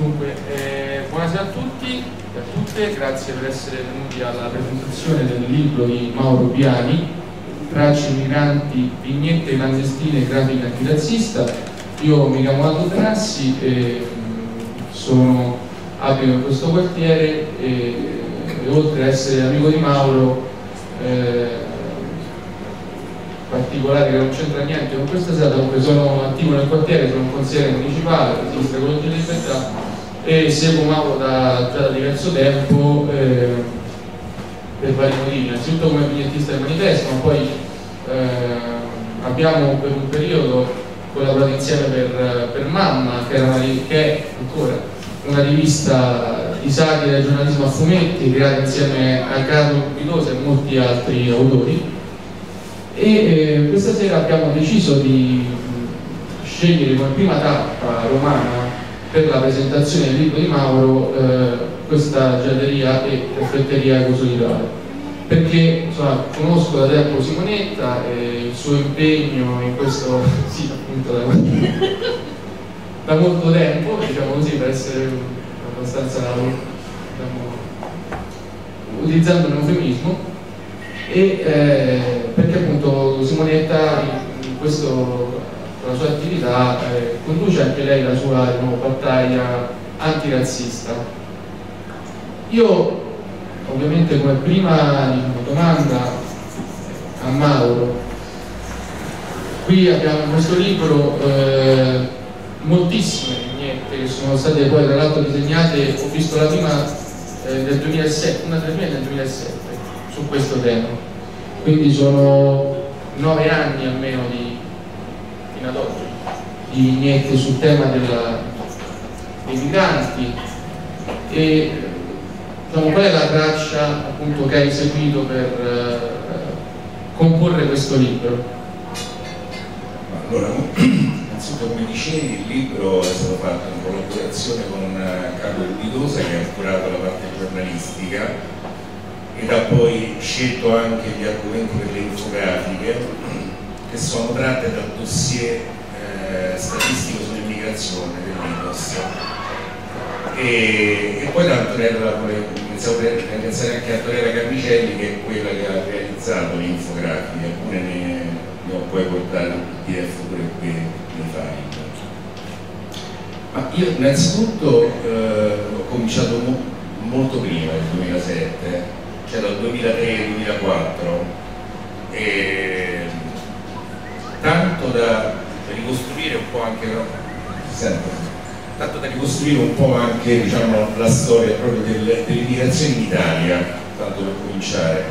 Dunque, eh, buonasera a tutti e a tutte, grazie per essere venuti alla presentazione del libro di Mauro Piani, Tracce migranti, vignette clandestine, grafica antirazzista. Io mi chiamo Aldo Grassi e sono abito in questo quartiere e, e oltre ad essere amico di Mauro eh, particolare che non c'entra niente con questa sera, comunque sono attivo nel quartiere, sono consigliere municipale, sinistra e Libertà e seguo Mauro da, da diverso tempo eh, per vari motivi, innanzitutto come vignettista del manifesto, ma poi eh, abbiamo per un periodo collaborato insieme per, per Mamma, che, una, che, è ancora una rivista di satira e giornalismo a fumetti creata insieme a Carlo Pidosa e molti altri autori. E eh, questa sera abbiamo deciso di scegliere come prima tappa romana per la presentazione del libro di Mauro eh, questa gialleria e caffetteria Cosolidale perché insomma, conosco da tempo Simonetta e il suo impegno in questo sì appunto da, da molto tempo diciamo così per essere abbastanza diciamo, utilizzando un eufemismo. E eh, perché appunto Simonetta in questo, la sua attività eh, conduce anche lei la sua diciamo, battaglia antirazzista. Io ovviamente come prima domanda a Mauro, qui abbiamo in questo libro eh, moltissime vignette che sono state poi tra l'altro disegnate, ho visto la prima eh, del 2007, una del 2007 su questo tema. Quindi sono nove anni almeno di, vignette sul tema della, dei migranti e diciamo, qual è la traccia appunto, che hai seguito per eh, comporre questo libro? Allora, innanzitutto come dicevi, il libro è stato fatto in collaborazione con eh, Carlo Rubidosa che ha curato la parte giornalistica ed ha poi scelto anche gli argomenti per le infografiche che sono tratte dal dossier eh, statistico sull'immigrazione dell'INOS e, e, poi da Antonella iniziamo a ringraziare anche Antonella Carnicelli che è quella che ha realizzato le infografiche alcune ne, ne ho poi portate in PDF pure qui nei file. Ma io innanzitutto eh, ho cominciato mo molto prima, nel 2007 cioè dal 2003-2004, tanto da ricostruire un po' anche tanto da ricostruire un po' anche diciamo, la storia proprio del, dell'immigrazione in Italia, tanto per cominciare.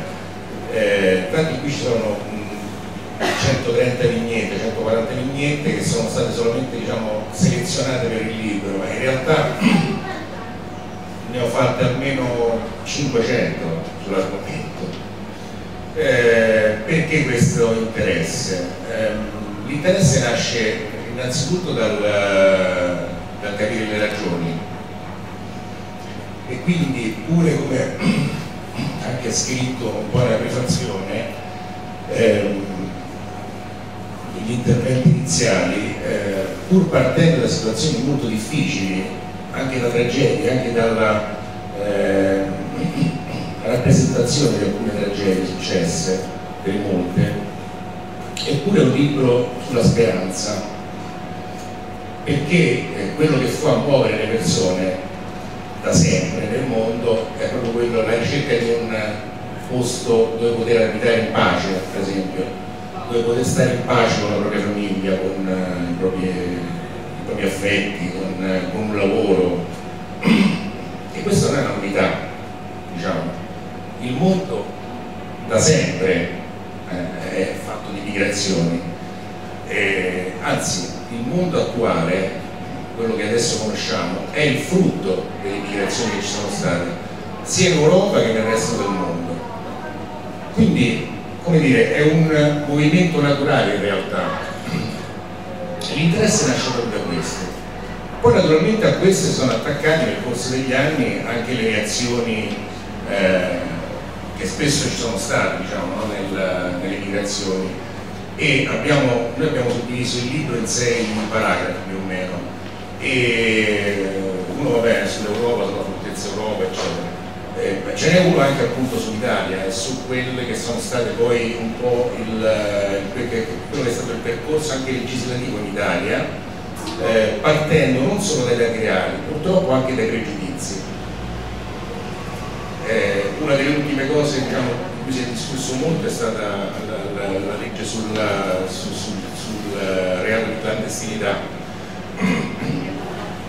Eh, tanti qui ci sono mh, 130 vignette, 140 vignette che sono state solamente diciamo, selezionate per il libro, ma in realtà ne ho fatte almeno 500 sull'argomento. Eh, perché questo interesse? Eh, L'interesse nasce innanzitutto dal, dal, capire le ragioni. E quindi pure come anche scritto un po' nella prefazione ehm, gli interventi iniziali eh, pur partendo da situazioni molto difficili anche da tragedie, anche dalla eh, rappresentazione di alcune tragedie successe, delle molte, eppure è un libro sulla speranza, perché eh, quello che fa muovere le persone da sempre nel mondo è proprio quello, la ricerca di un posto dove poter abitare in pace, per esempio, dove poter stare in pace con la propria famiglia, con uh, i, propri, i, propri, affetti, con, uh, con un lavoro. E questa non è una novità, diciamo il mondo da sempre eh, è fatto di migrazioni, eh, anzi il mondo attuale, quello che adesso conosciamo, è il frutto delle migrazioni che ci sono state sia in Europa che nel resto del mondo. Quindi, come dire, è un movimento naturale in realtà. L'interesse nasce proprio da questo. Poi naturalmente a questo sono attaccati nel corso degli anni anche le reazioni eh, che spesso ci sono state diciamo, no? Nel, nelle migrazioni e abbiamo, noi abbiamo suddiviso il libro in sei paragrafi più o meno e uno va bene sull'Europa, sulla fortezza Europa, eccetera. Eh, ce n'è uno anche appunto sull'Italia e su quelle che sono state poi un po' il, quello che è stato il percorso anche legislativo in Italia, eh, partendo non solo dai dati reali, purtroppo anche dai pregiudizi. Eh, una delle ultime cose diciamo, di cui si è discusso molto è stata la, la, la legge sulla, su, sul, sul reato di clandestinità.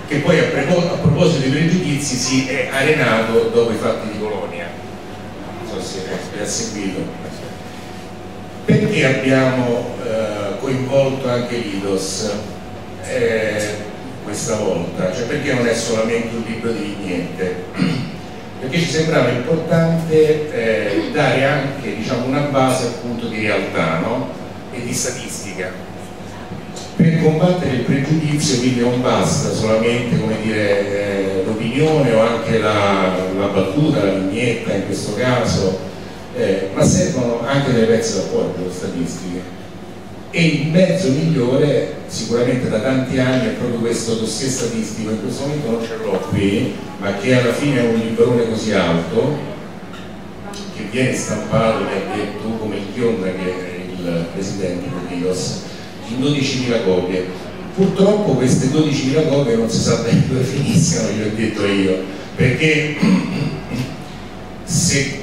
Che poi a, a, proposito dei pregiudizi si è arenato dopo i fatti di Colonia. Non so se ha seguito. Perché abbiamo eh, coinvolto anche l'IDOS eh, questa volta? Cioè perché non è solamente un libro di vignette perché ci sembrava importante eh, dare anche diciamo, una base appunto di realtà no? e di statistica per combattere il pregiudizio quindi non basta solamente eh, l'opinione o anche la, la, battuta, la vignetta in questo caso, eh, ma servono anche delle pezze d'appoggio statistiche. E il mezzo migliore, sicuramente da tanti anni, è proprio questo dossier statistico, in questo momento non ce l'ho qui, ma che alla fine è un librone così alto, che viene stampato, mi ha detto come il Chionda che è il presidente di Rios, in 12.000 copie. Purtroppo queste 12.000 copie non si sa bene dove finiscono, gli ho detto io, perché se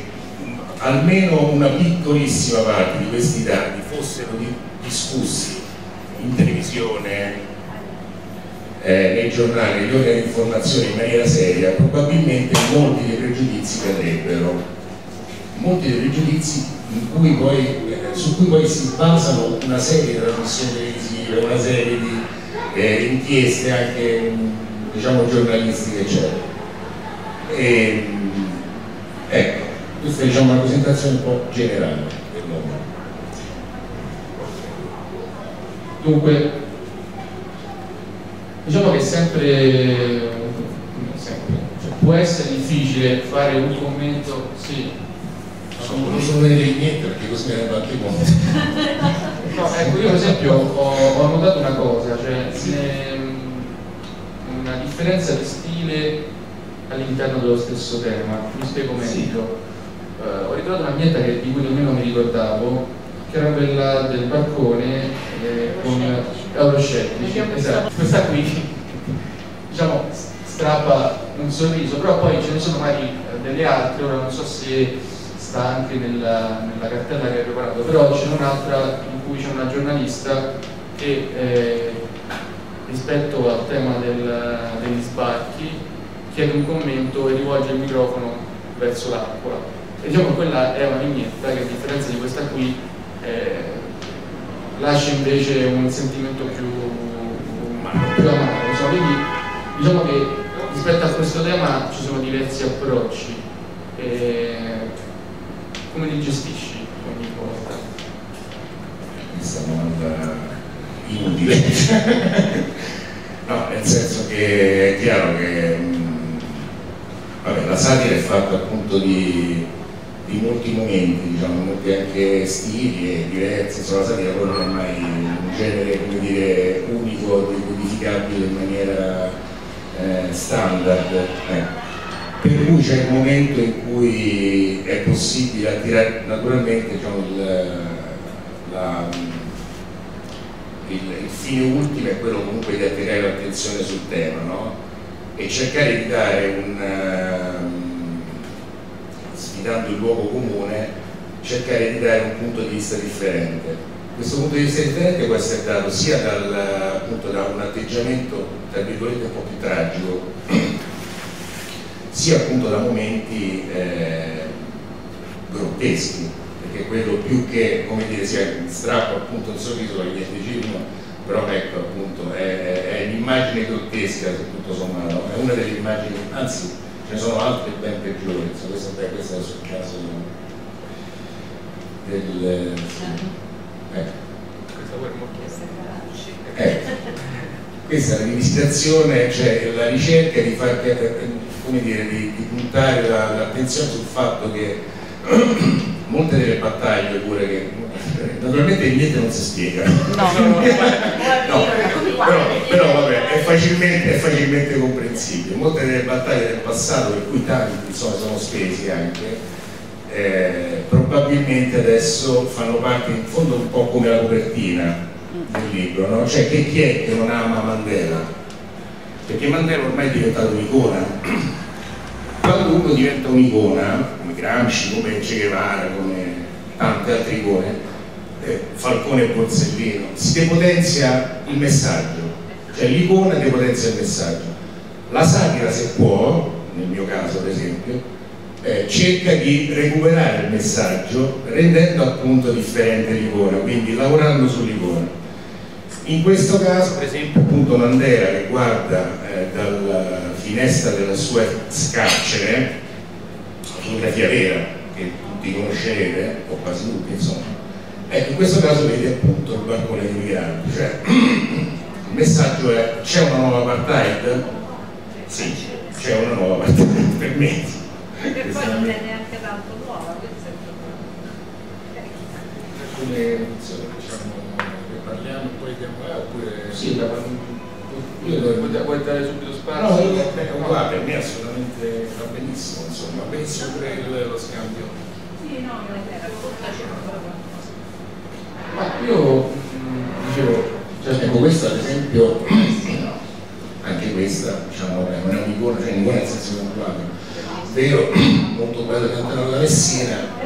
almeno una piccolissima parte di questi dati fossero discussi in televisione, eh, nei giornali, negli organi di informazione in maniera seria, probabilmente molti dei pregiudizi cadrebbero. Molti dei pregiudizi cui poi, eh, su cui poi si basano una serie di trasmissioni televisive, una serie di eh, inchieste anche diciamo giornalistiche eccetera. E, ecco, questa è diciamo, una presentazione un po' generale del mondo. Dunque, diciamo che sempre, sempre cioè può essere difficile fare un commento, sì, sono, non sono venire niente perché così mi anche conto. no, ecco, io per esempio ho, ho notato una cosa, cioè una differenza di stile all'interno dello stesso tema. Mi spiego meglio. Uh, ho ritrovato una che, di cui nemmeno mi ricordavo, che era quella del balcone eh, con euroscettici. Esatto. Questa qui diciamo strappa un sorriso, però poi ce ne sono magari eh, delle altre, ora non so se sta anche nella, nella cartella che hai preparato, però c'è un'altra in cui c'è una giornalista che eh, rispetto al tema del, degli sbarchi chiede un commento e rivolge il microfono verso l'acqua. E diciamo quella è una vignetta che a differenza di questa qui eh, lascia invece un sentimento più, più amaro. Insomma, quindi diciamo che rispetto a questo tema ci sono diversi approcci. Eh, come li gestisci ogni volta? Questa domanda inutile. no, nel senso che è chiaro che mh, vabbè, la satira è fatta appunto di, di molti momenti, diciamo, molti anche stili e diversi, insomma la satira non è un genere come dire, unico, decodificabile in maniera eh, standard. Eh per cui c'è il momento in cui è possibile attirare naturalmente diciamo, il, la, il, il, fine ultimo è quello comunque di attirare l'attenzione sul tema no? e cercare di dare un um, sfidando il luogo comune cercare di dare un punto di vista differente. Questo punto di vista differente può essere dato sia dal, appunto, da un atteggiamento tra virgolette un po' più tragico sia appunto da momenti eh, grotteschi, perché quello più che, come dire, sia il strappo appunto il sorriso dall'identicismo, però ecco appunto è, è un'immagine grottesca tutto sommato, è una delle immagini, anzi ce ne sono altre ben peggiori, questo, beh, questo è sul caso del... Ecco. Eh, questa è la rivisitazione, cioè la ricerca di far come dire, di, di puntare l'attenzione sul fatto che molte delle battaglie pure che naturalmente niente non si spiega. No, no, no, però, però vabbè, è facilmente, è facilmente, comprensibile. Molte delle battaglie del passato, per cui tanti insomma, sono spesi anche, eh, probabilmente adesso fanno parte in fondo un po' come la copertina del libro, no? cioè che chi è che non ama Mandela? Perché Mandela ormai è diventato un'icona. Quando uno diventa un'icona, come Gramsci, come Che Guevara, come tante altre icone, eh, Falcone e Borsellino, si depotenzia il messaggio, cioè l'icona depotenzia il messaggio. La satira, se può, nel mio caso ad esempio, eh, cerca di recuperare il messaggio rendendo appunto differente l'icona, quindi lavorando sull'icona. In questo caso, per esempio, appunto Mandela che guarda eh, dalla finestra della sua carcere, fotografia vera che tutti conoscerete, o quasi tutti insomma, ecco in questo caso vede appunto il balcone dei migranti, cioè il messaggio è c'è una nuova apartheid? Sì, c'è una nuova apartheid per me. E poi non è neanche tanto nuova, questo è il problema. diciamo parliamo e poi diamo là oppure... Sì, la, io vuoi, vuoi dare subito spazio? No, io, beh, guarda, per me assolutamente va benissimo, insomma, penso pure lo scambio. Sì, no, non è vero, raccontaci Ma io dicevo, cioè, ecco questa ad esempio, anche questa, diciamo, non è un'icona, cioè un'icona nel senso che è un quadro, vero, molto bello cantare alla Messina,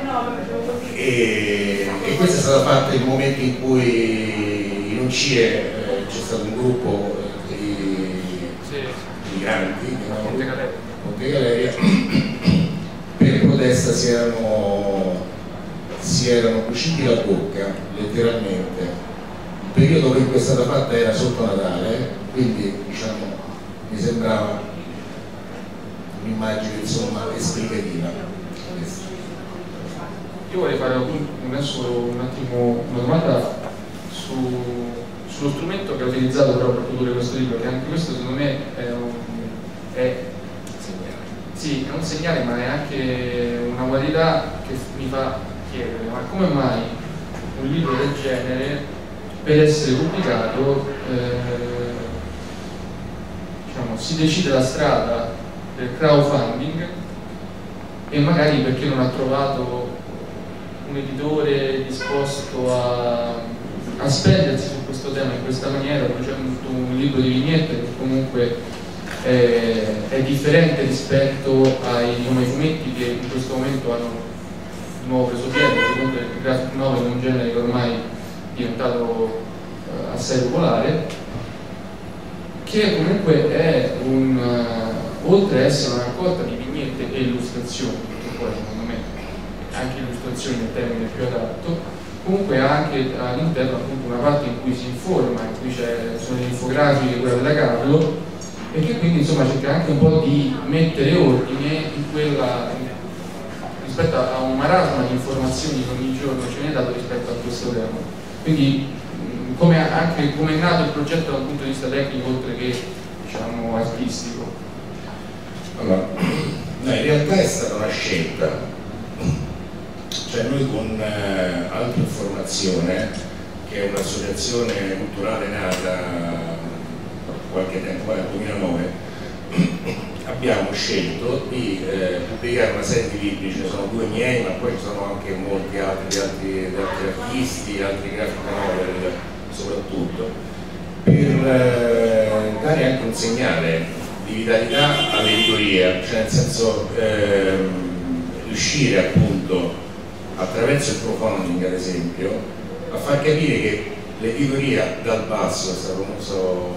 e, e questa è stata fatta il momento in cui CIE eh, c'è stato un gruppo eh, di migranti Monte Galeria, Monte Galeria per protesta si erano, si erano cuciti la bocca letteralmente. Il periodo in cui è stata fatta era sotto Natale quindi diciamo mi sembrava un'immagine esplicativa io vorrei fare adesso un attimo una domanda su sullo strumento che ha utilizzato però per produrre questo libro, che anche questo secondo me è un, è, sì, è un segnale, ma è anche una qualità che mi fa chiedere, ma come mai un libro del genere per essere pubblicato eh, diciamo, si decide la strada del crowdfunding e magari perché non ha trovato un editore disposto a a spendersi su questo tema in questa maniera, producendo un libro di vignette che comunque è, è differente rispetto ai, ai, fumetti che in questo momento hanno di nuovo preso piede, comunque il graphic novel è un genere che ormai è diventato uh, assai popolare, che comunque è un, uh, oltre ad essere una raccolta di vignette e illustrazioni, che poi secondo me anche illustrazioni è il termine più adatto, comunque ha anche all'interno una parte in cui si informa, in cui sono le infografiche, quella della Carlo, e che quindi insomma cerca anche un po' di mettere ordine in quella, rispetto a un marasma di informazioni che ogni giorno ce ne è dato rispetto a questo tema. Quindi come, anche, come è nato il progetto dal punto di vista tecnico oltre che diciamo, artistico? Allora, no, in realtà è stata una scelta cioè noi con eh, Alta Informazione, che è un'associazione culturale nata qualche tempo fa, nel 2009, abbiamo scelto di eh, pubblicare una serie di libri, ce ne sono due miei, ma poi ci sono anche molti altri, altri, altri artisti, altri graphic novel soprattutto, per eh, dare anche un segnale di vitalità all'editoria, cioè nel senso ehm, riuscire appunto attraverso il crowdfunding ad esempio, a far capire che l'editoria dal basso, questo famoso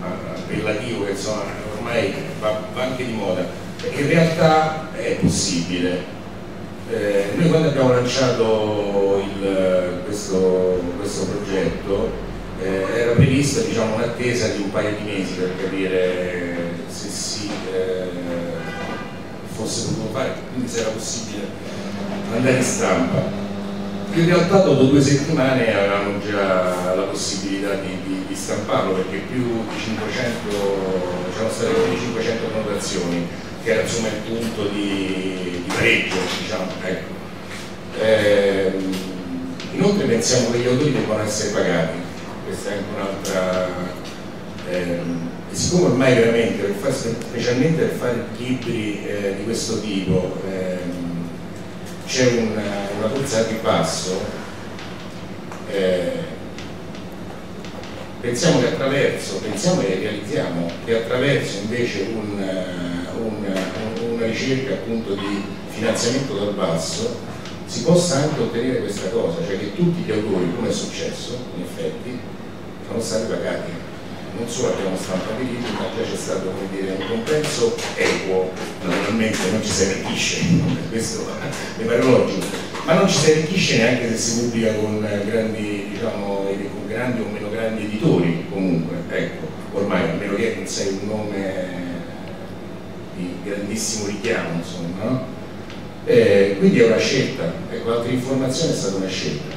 appellativo che insomma, ormai va, va, anche di moda, in realtà è possibile. Eh, noi quando abbiamo lanciato il, questo, questo, progetto eh, era prevista diciamo, un'attesa di un paio di mesi per capire se si eh, fosse potuto fare, quindi se era possibile andare in stampa in realtà dopo due settimane avevamo già la possibilità di, di, di stamparlo perché più di 500 c'erano state più di 500 annotazioni che era insomma il punto di, di pareggio diciamo ecco. eh, inoltre pensiamo che gli autori debbano essere pagati, questa è anche un'altra... Ehm, siccome ormai veramente, specialmente per fare libri eh, di questo tipo, ehm, c'è una, una corsa di passo, eh, pensiamo che attraverso, pensiamo e realizziamo che attraverso invece un, un, una ricerca appunto di finanziamento dal basso si possa anche ottenere questa cosa, cioè che tutti gli autori, come è successo in effetti, sono stati pagati. Non solo abbiamo stampato i libri, ma già c'è stato dire, un compenso equo, naturalmente non ci si arricchisce, questo mi pare logico, ma non ci si arricchisce neanche se si pubblica con grandi, diciamo, con grandi o meno grandi editori comunque, ecco, ormai a meno che non sei un nome di grandissimo richiamo, insomma, no? Eh, quindi è una scelta, ecco, altre informazioni è stata una scelta.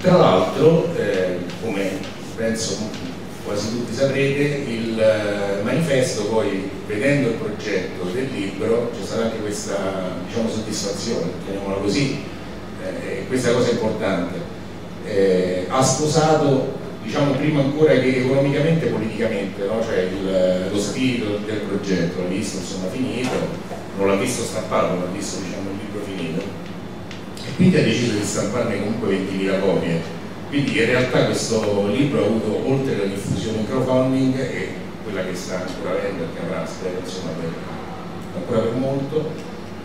Tra l'altro, eh, come penso quasi tutti saprete, il eh, manifesto poi, vedendo il progetto del libro, c'è stata anche questa diciamo, soddisfazione, chiamiamola così, eh, questa cosa importante, eh, ha sposato diciamo prima ancora che economicamente e politicamente, no? cioè il, lo spirito del progetto, l'ha visto insomma finito, non l'ha visto stampato, l'ha visto diciamo, il libro finito e quindi ha deciso di stamparne comunque 20.000 copie quindi in realtà questo libro ha avuto oltre alla diffusione in crowdfunding e quella che sta ancora avendo che avrà spero insomma per, ancora per molto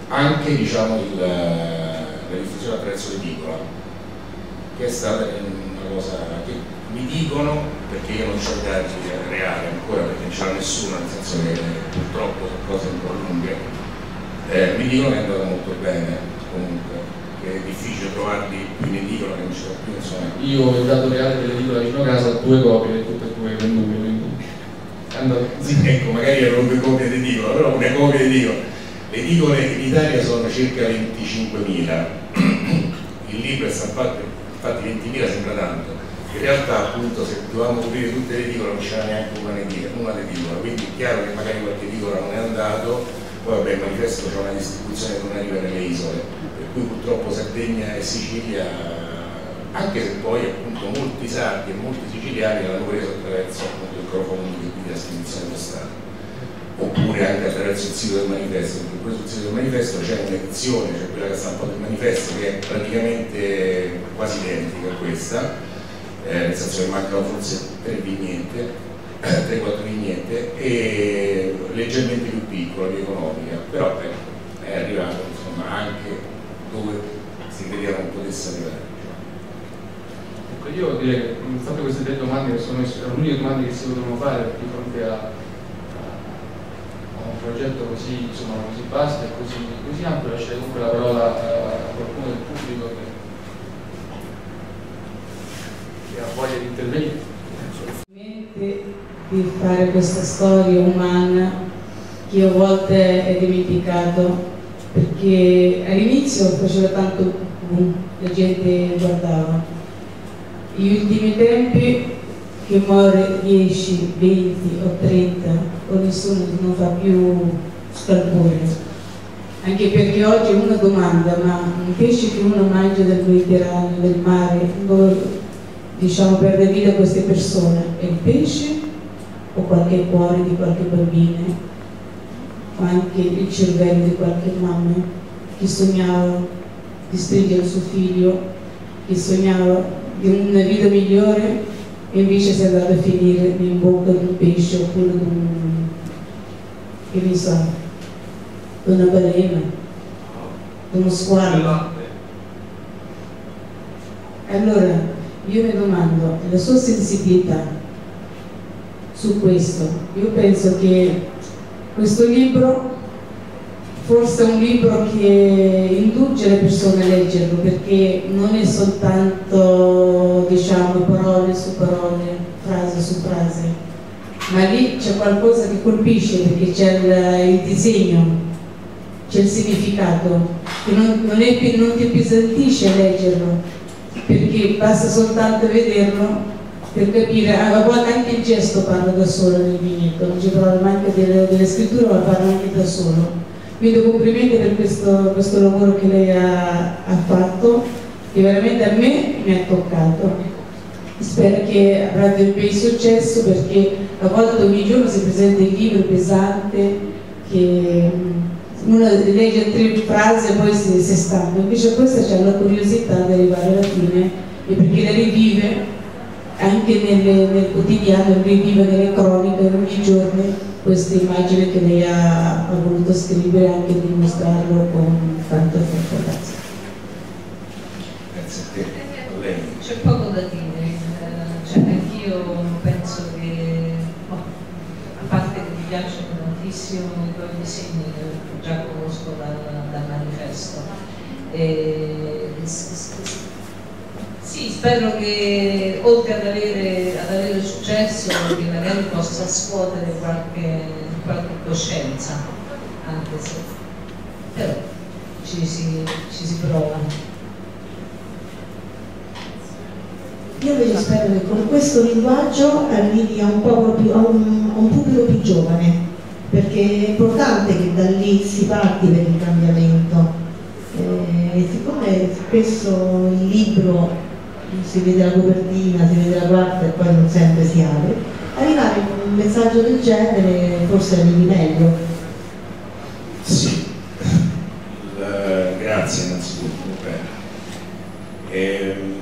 anche diciamo, il, la diffusione attraverso l'edicola che è stata una cosa che mi dicono perché io non ho dati reali ancora perché non ce l'ha nessuno nel purtroppo sono cose un po' lunghe eh, mi dicono che è andata molto bene comunque è difficile trovarli in edicola che non l'ho più insomma io ho il dato reale dell'edicola vicino a casa due copie tutte e due vendute quindi sì, ecco magari erano due copie di edicola però una copia di edicola le edicole in Italia sono circa 25.000 il libro è stampato infatti 20.000 sembra tanto. In realtà appunto se dovevamo coprire tutte le edicole non c'era neanche una, edicola quindi è chiaro che magari qualche edicola non è andato poi vabbè il manifesto c'è una distribuzione che non arriva nelle isole, cui purtroppo Sardegna e Sicilia, anche se poi appunto molti sardi e molti siciliani l'hanno preso attraverso appunto il crowdfunding e quindi la spedizione postale, oppure anche attraverso il sito del manifesto, perché poi sul sito del manifesto c'è un'edizione, c'è quella che ha stampato il manifesto che è praticamente quasi identica a questa, eh, nel senso che mancano forse tre vignette 3-4 vignette e leggermente più piccola, più economica, però ecco, è arrivato insomma, anche dove si credeva non potesse arrivare. Ecco, io direi che fatte queste tre domande che sono le uniche domande che si potevano fare di fronte a, a un progetto così, insomma, così vasto e così, così ampio, lasciare comunque la parola a qualcuno del pubblico che, che ha voglia di intervenire di fare questa storia umana che a volte è dimenticato perché all'inizio faceva tanto boom, la gente guardava. Gli ultimi tempi che muore 10, 20 o 30 o nessuno non fa più scalpore. Anche perché oggi una domanda, ma un pesce che uno mangia del Mediterraneo, del mare, diciamo per la vita queste persone, è il pesce o qualche cuore di qualche bambina anche il cervello di qualche mamma che sognava di stringere il suo figlio, che sognava di una vita migliore e invece si è andata a finire in bocca di un pesce oppure di un, che ne so, di una balena, di uno squalo. Allora, io mi domando, la sua sensibilità su questo. Io penso che questo libro forse è un libro che induce le persone a leggerlo perché non è soltanto diciamo parole su parole, frase su frase, ma lì c'è qualcosa che colpisce perché c'è il, il, disegno, c'è il significato, che non, non, è, non ti appesantisce leggerlo, perché basta soltanto vederlo per capire, a volte anche il gesto parla da solo nel vignetto, non ci parla neanche delle, delle, scritture, ma parla anche da solo. Quindi complimenti per questo, questo lavoro che lei ha, ha fatto che veramente a me mi ha toccato. Spero che avrà del bel successo perché a volte ogni giorno si presenta il libro pesante che uno legge tre frasi e poi si, si stanca, invece questa c'è la curiosità di arrivare alla fine e perché le rivive anche nelle, nel quotidiano, rivive nelle croniche ogni giorno queste immagini che lei ha, ha voluto scrivere e anche dimostrarlo con tanta forza. Grazie a te. C'è poco da dire, eh, cioè, anch'io penso che, oh, a parte che mi piacciono tantissimo i tuoi disegni, che già conosco dal, dal manifesto, e, sì, spero che oltre ad avere, ad avere successo, che magari possa scuotere qualche, qualche coscienza, anche se però ci si, ci si prova. Io invece spero che con questo linguaggio arrivi a un, più, a un, a un pubblico più giovane, perché è importante che da lì si parti per il cambiamento. Eh, siccome spesso il libro si vede la copertina, si vede la quarta e poi non sempre si apre, arrivare con un messaggio del genere forse arrivi meglio. Sì, La- grazie innanzitutto. Ehm,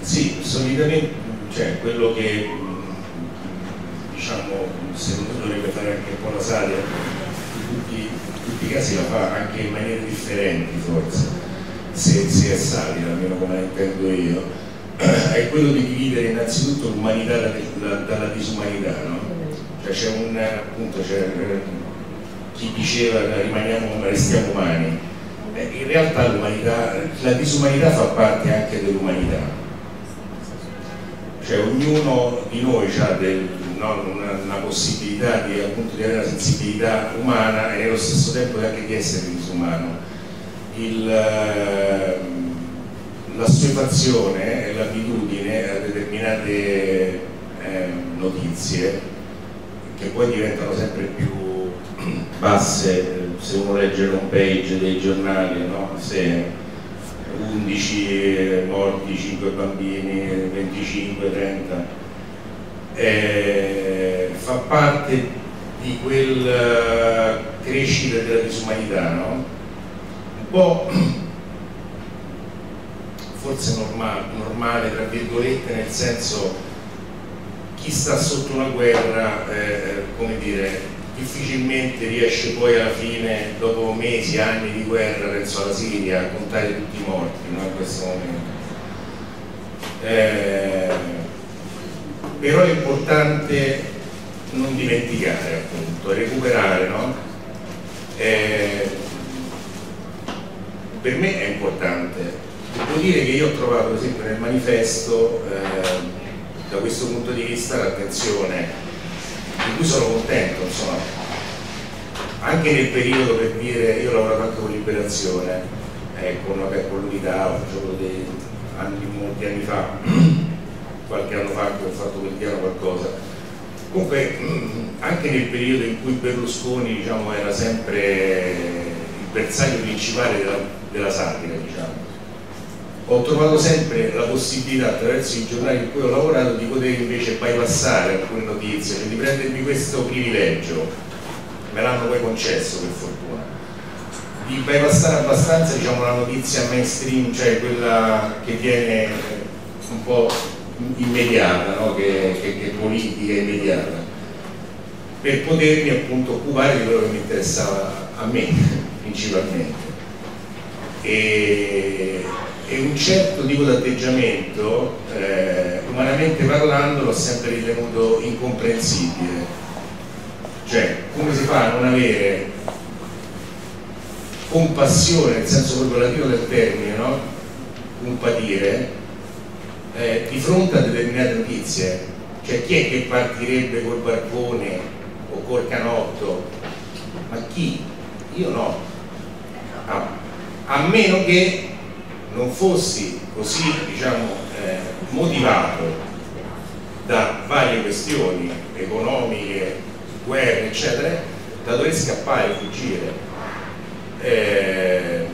sì, solitamente, cioè quello che diciamo, secondo me dovrebbe fare anche un po' la Salia, in tutti, in tutti i casi la fa anche in maniere differenti forse, se, se è Salia, almeno come la intendo io, è quello di dividere innanzitutto l'umanità da- da- dalla disumanità, no? Cioè c'è un, appunto, c'è, eh, chi diceva rimaniamo, restiamo umani, in realtà la disumanità fa parte anche dell'umanità, cioè ognuno di noi ha del- no, una, una possibilità di, appunto, di avere una sensibilità umana e nello stesso tempo anche di essere disumano. Il, ehm, l'assuefazione e l'abitudine a determinate ehm, notizie che poi diventano sempre più basse eh, se uno legge l'home page dei giornali, no? se 11 morti, 5 bambini, 25, 30, eh, fa parte di quella crescita della disumanità, no? Po' forse normale, normale, tra virgolette, nel senso chi sta sotto una guerra, eh, come dire, difficilmente riesce poi alla fine, dopo mesi, anni di guerra, penso alla Siria, a contare tutti i morti no, in questo momento. Eh, però è importante non dimenticare appunto, recuperare, no? Eh, per me è importante. Devo dire che io ho trovato, per esempio, nel manifesto, eh, da questo punto di vista, l'attenzione di cui sono contento, insomma, anche nel periodo per dire, io ho lavorato anche con Liberazione, eh, con, vabbè, con l'unità, facevo dei anni, molti anni fa, qualche anno fa che ho fatto quel piano qualcosa. Comunque, anche nel periodo in cui Berlusconi diciamo, era sempre bersaglio principale della, della satira, diciamo, ho trovato sempre la possibilità attraverso i giornali in cui ho lavorato di poter invece bypassare alcune notizie, cioè di prendermi questo privilegio, me l'hanno poi concesso per fortuna, di bypassare abbastanza diciamo, la notizia mainstream, cioè quella che viene un po' immediata, no? che, che, che politica immediata, per potermi appunto occupare di quello che mi interessava a me principalmente. E, e un certo tipo di atteggiamento, eh, umanamente parlando, l'ho sempre ritenuto incomprensibile. Cioè, come si fa a non avere compassione, nel senso proprio latino del termine, no? compatire, eh, di fronte a determinate notizie. Cioè, chi è che partirebbe col barcone o col canotto? Ma chi? Io no. Ah, a meno che non fossi così diciamo, eh, motivato da varie questioni economiche, guerre, eccetera, da dover scappare, fuggire. Eh,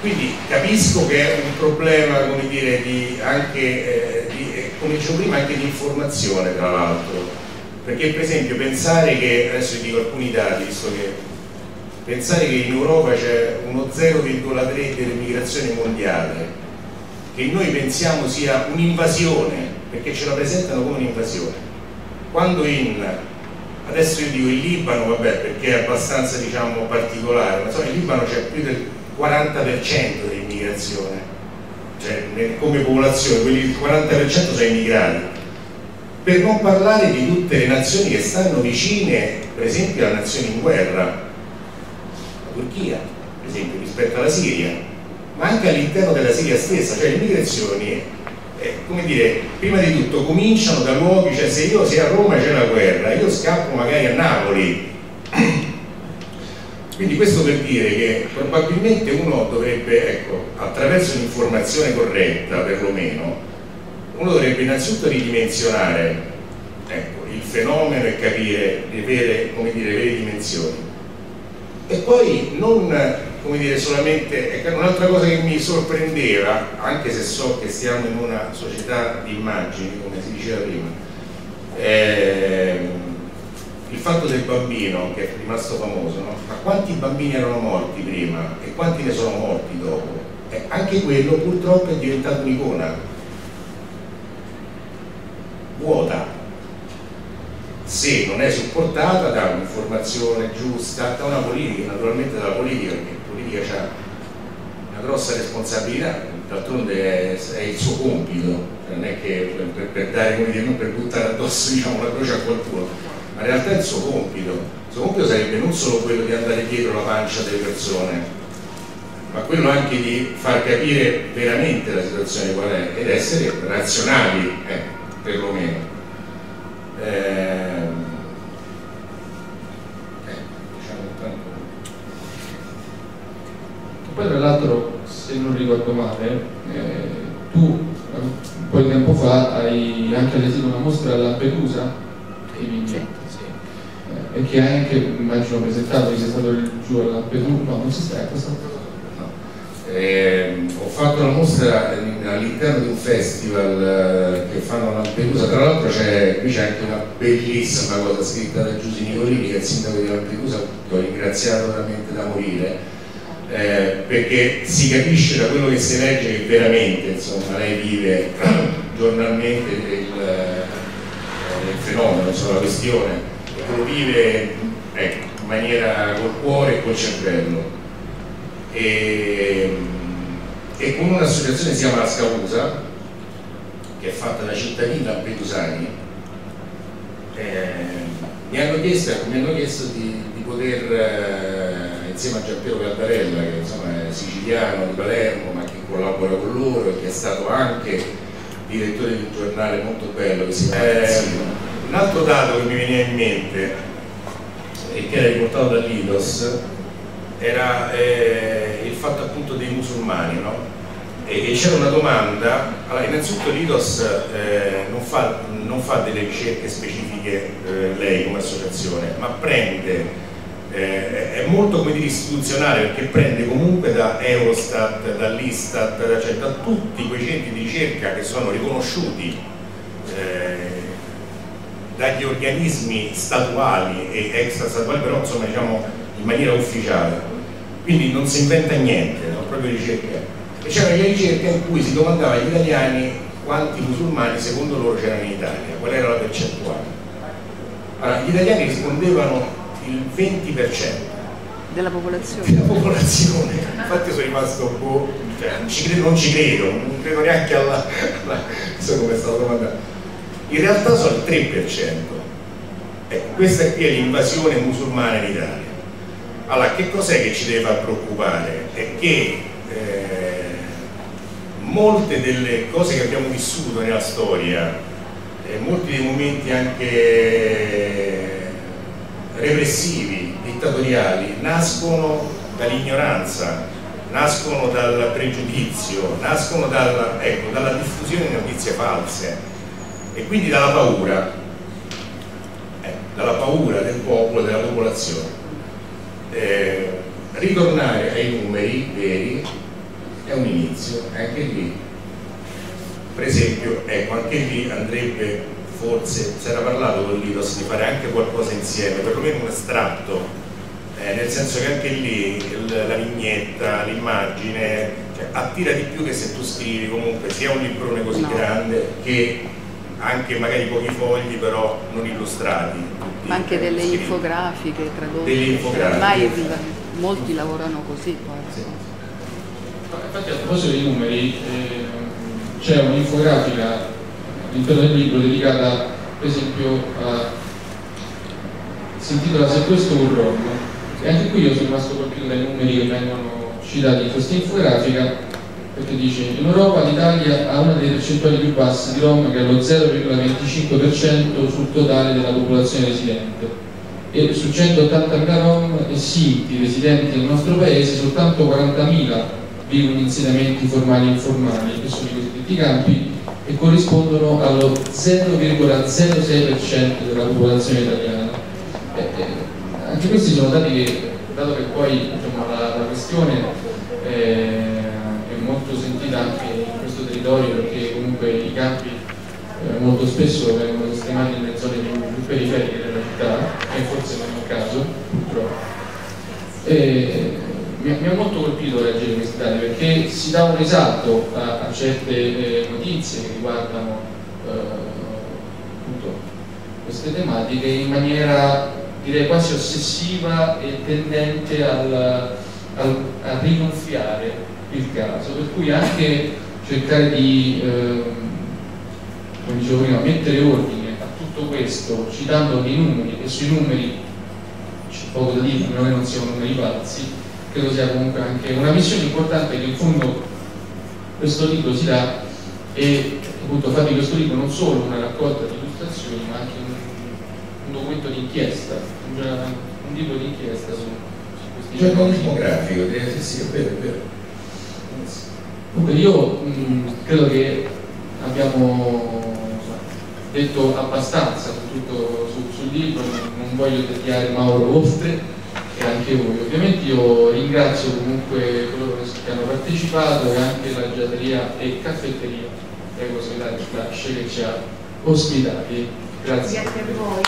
quindi capisco che è un problema, come dire, di anche, eh, di, eh, come dicevo prima, anche di informazione tra l'altro, perché per esempio pensare che, adesso vi dico alcuni dati, visto che pensare che in Europa c'è uno 0,3 dell'immigrazione mondiale, che noi pensiamo sia un'invasione, perché ce la presentano come un'invasione, quando in, adesso io dico il Libano, vabbè perché è abbastanza diciamo particolare, ma insomma in Libano c'è più del 40% di immigrazione, cioè come popolazione, quelli il 40% sono immigrati. Per non parlare di tutte le nazioni che stanno vicine, per esempio alle nazioni in guerra, Turchia, per esempio, rispetto alla Siria, ma anche all'interno della Siria stessa, cioè le migrazioni, eh, come dire, prima di tutto cominciano da luoghi, cioè se io se a Roma c'è la guerra, io scappo magari a Napoli, quindi questo per dire che probabilmente uno dovrebbe, ecco, attraverso un'informazione corretta perlomeno, uno dovrebbe innanzitutto ridimensionare ecco, il fenomeno e capire le vere, come dire, le vere dimensioni. E poi non come dire, solamente, un'altra cosa che mi sorprendeva, anche se so che stiamo in una società di immagini, come si diceva prima, eh, il fatto del bambino che è rimasto famoso, no? ma quanti bambini erano morti prima e quanti ne sono morti dopo? Eh, anche quello purtroppo è diventato un'icona vuota se non è supportata da un'informazione giusta, da una politica, naturalmente dalla politica, perché la politica ha una grossa responsabilità, d'altronde è, è, il suo compito, non è che per, per dare, come dire, non per buttare addosso diciamo, la croce a qualcuno, ma in realtà è il suo compito. Il suo compito sarebbe non solo quello di andare dietro la pancia delle persone, ma quello anche di far capire veramente la situazione qual è ed essere razionali, eh, perlomeno. Eh, poi tra l'altro, se non ricordo male, eh, tu un po' di tempo fa hai anche allestito una mostra a Lampedusa, che sì. E che hai anche, immagino, presentato, che sei stato giù alla Lampedusa, no, non si sta questo? No. Eh, ho fatto una mostra all'interno di un festival eh, che fanno a Lampedusa, tra l'altro qui c'è anche una bellissima cosa scritta da Giusy Nicolini che è il sindaco di Lampedusa, che ho ringraziato veramente da morire, eh, perché si capisce da quello che si legge che veramente insomma, lei vive giornalmente il, il, il fenomeno, insomma, la questione lo vive ecco, in maniera col cuore e col cervello. E, e con un'associazione che si chiama La Scavusa, che è fatta da cittadini lampedusani, eh, mi hanno chiesto, mi hanno chiesto di, di poter, eh, insieme a Giampiero Caldarella, che insomma, è siciliano di Palermo, ma che collabora con loro e che è stato anche direttore di un giornale molto bello che si chiama eh, un altro dato che mi veniva in mente e che era riportato dall'IDOS era eh, il fatto appunto dei musulmani, no? E, e c'era una domanda, allora innanzitutto l'IDOS eh, non, fa, non, fa, delle ricerche specifiche eh, lei come associazione, ma prende eh, è molto come dire, istituzionale perché prende comunque da Eurostat, dall'Istat, cioè da tutti quei centri di ricerca che sono riconosciuti eh, dagli organismi statuali e extrastatuali, però insomma diciamo in maniera ufficiale. Quindi non si inventa niente, sono proprio ricerche. E c'erano le ricerche in cui si domandava agli italiani quanti musulmani secondo loro c'erano in Italia, qual era la percentuale. Allora, gli italiani rispondevano il 20% della popolazione. Della popolazione. Infatti sono rimasto boh, cioè, non, ci credo, non ci credo, non credo neanche alla, è stata domandata in realtà sono il 3%. Ecco, questa qui è l'invasione musulmana in Italia. Allora, che cos'è che ci deve far preoccupare? È che eh, molte delle cose che abbiamo vissuto nella storia, eh, molti dei momenti anche repressivi, dittatoriali, nascono dall'ignoranza, nascono dal pregiudizio, nascono dalla, ecco, dalla diffusione di notizie false e quindi dalla paura, eh, dalla paura del popolo, della popolazione. Eh, ritornare ai numeri veri è un inizio, anche lì, per esempio, ecco, anche lì andrebbe forse, si era parlato con l'Idos di fare anche qualcosa insieme, perlomeno un estratto eh, nel senso che anche lì il, la vignetta, l'immagine cioè, attira di più che se tu scrivi comunque sia un librone così no. grande che anche magari pochi fogli però non illustrati. Tutti, Ma anche delle scritti. infografiche tradotte. Delle infografiche. Ormai molti lavorano così. Sì. Infatti a proposito dei numeri eh, c'è un'infografica all'interno del libro dedicata per esempio a si intitola Se questo un rom. E anche qui io sono rimasto colpito dai numeri che vengono citati in questa infografica perché dice in Europa l'Italia ha una delle percentuali più basse di Rom che è lo 0,25% sul totale della popolazione residente. E su 180.000 Rom e Sinti residenti nel nostro paese soltanto 40.000 vivono in insediamenti formali e informali che sono i cosiddetti campi e corrispondono allo 0,06% della popolazione italiana. Eh, eh, anche questi sono dati che, dato che poi diciamo, la, la, questione eh, è molto sentita anche in questo territorio perché comunque i campi eh, molto spesso vengono sistemati nelle zone più, più periferiche della città e forse non è il caso purtroppo. Mi, ha molto colpito leggere questi dati perché si dà un risalto a, a certe eh, notizie che riguardano eh, appunto, queste tematiche in maniera direi quasi ossessiva e tendente al, al, a rigonfiare il caso, per cui anche cercare di, eh, come dicevo prima, mettere ordine a tutto questo citando dei numeri e sui numeri c'è poco da dire, non è non siano numeri falsi, credo sia comunque anche una missione importante che in fondo questo libro si dà e appunto fa di questo libro non solo una raccolta di illustrazioni ma anche un documento di inchiesta, un, un libro di inchiesta su, su questi giornalismo grafico, sì, sì, è vero, è vero. Comunque io mh, credo che abbiamo detto abbastanza tutto su, sul libro, non voglio tediare Mauro oltre anche voi. Ovviamente io ringrazio comunque coloro che hanno partecipato e anche la giateria e caffetteria, prego segretario Flash che ci ha ospitati. Grazie. Grazie a voi.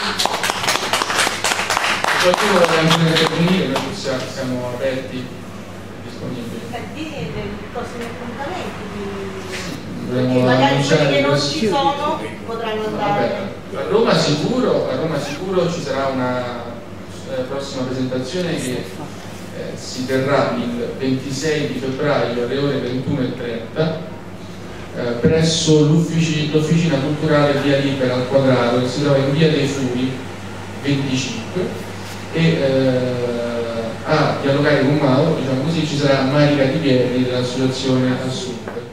Qualcuno vuole anche intervenire, noi siamo, siamo aperti e disponibili. Per dire dei prossimi appuntamenti, perché magari quelli che non ci sono potranno andare. a Roma sicuro, a Roma sicuro ci sarà una eh, prossima presentazione che eh, si terrà il 26 di febbraio alle ore 21.30 eh, presso l'officina culturale Via Libera al Quadrato che si trova in Via dei Furi 25 e eh, a dialogare con Mauro, diciamo così, ci sarà Marica Di Pieri dell'associazione Assurde.